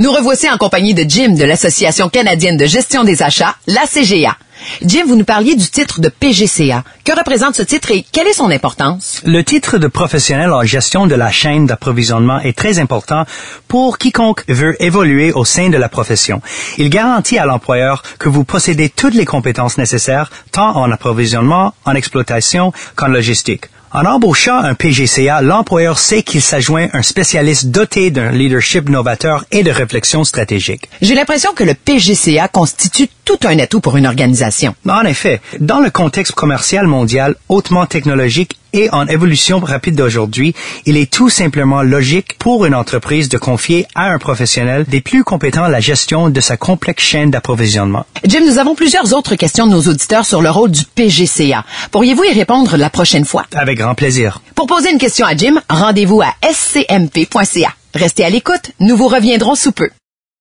Nous revoici en compagnie de Jim de l'Association canadienne de gestion des achats, la CGA. Jim, vous nous parliez du titre de PGCA. Que représente ce titre et quelle est son importance? Le titre de professionnel en gestion de la chaîne d'approvisionnement est très important pour quiconque veut évoluer au sein de la profession. Il garantit à l'employeur que vous possédez toutes les compétences nécessaires, tant en approvisionnement, en exploitation qu'en logistique. En embauchant un PGCA, l'employeur sait qu'il s'adjoint un spécialiste doté d'un leadership novateur et de réflexion stratégique. J'ai l'impression que le PGCA constitue tout un atout pour une organisation. En effet, dans le contexte commercial mondial hautement technologique et en évolution rapide d'aujourd'hui, il est tout simplement logique pour une entreprise de confier à un professionnel des plus compétents la gestion de sa complexe chaîne d'approvisionnement. Jim, nous avons plusieurs autres questions de nos auditeurs sur le rôle du PGCA. Pourriez-vous y répondre la prochaine fois? Avec grand plaisir. Pour poser une question à Jim, rendez-vous à scmp.ca. Restez à l'écoute, nous vous reviendrons sous peu.